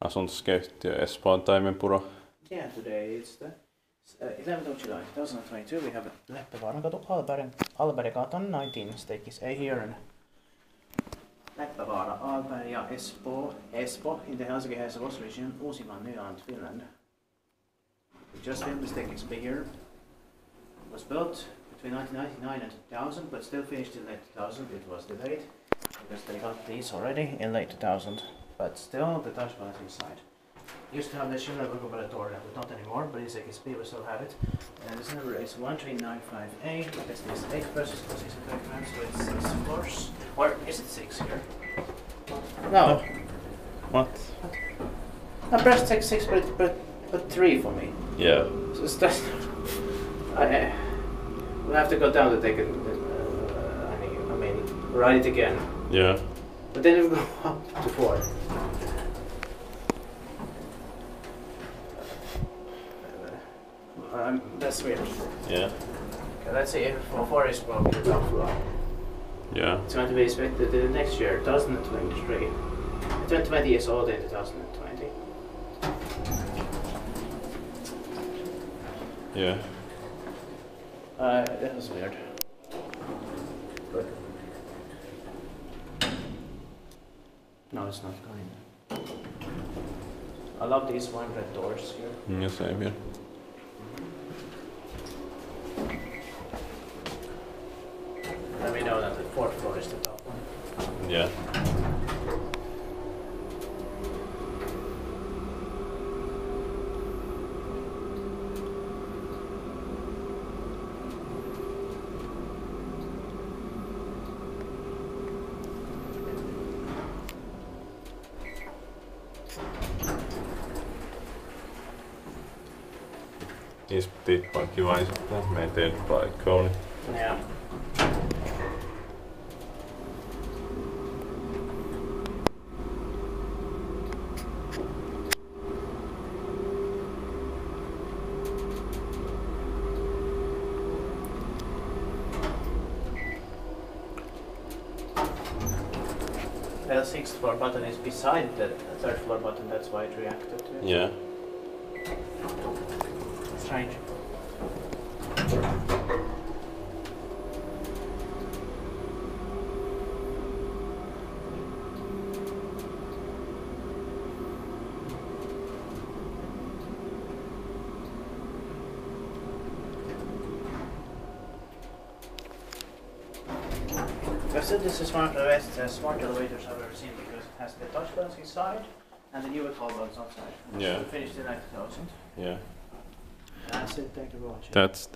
Asuntoskeittiö Espoon Taimenpuro. Yeah, today it's the uh, 11th of July 2022. We have Leppävaarangatu Alberg, Alberggatan 19. Stake is A here in Leppävaara, Alberg ja Espoo, Espoo in the Helsinki Helsingfors region, Uusimaa, Nyland, Finland. We just filmed the stake is B here. It was built between 1999 and 2000, but still finished in late 2000. It was delayed because they got these already in late 2000, but still the touch bar is inside. Used to have the Schindler logo by the door, but not anymore, but it's XP, we still have it. And this number is 1395A, this is 8 presses for 6 kilograms, so it's 6 floors. Or is it 6 here? No, What? I pressed 6, 6 but, but, but 3 for me. Yeah. So it's just, I, we'll have to go down to take it, uh, I mean, I mean, write it again. Yeah. But then we go up to 4. Um, that's weird. Yeah. Okay, let's see if for four is well the top floor. Yeah. It's going to be expected in the next year, 2023. 2020 is all in 2020. Yeah. Uh, that was weird. Good. No, it's not going. I love these wine red doors here. Mm, Yeah, same here. Let me know that the fourth floor is the top one. Yeah. Niissä tippaa kiva esittää. Meitä ei nyt paikkaa, niin Yeah. The sixth floor button is beside the third floor button, that's why it reacted to it. Yeah. Strange. I said this is one of the best uh, smart elevators I've ever seen because it has the touch buttons inside and the new call buttons outside. Yeah. So finished in 9000. Yeah. That's it, thank you very much. That's